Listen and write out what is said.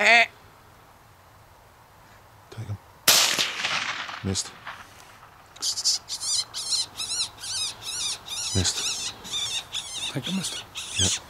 Eh. Take him. Missed. Missed. Take him, missed. Yep.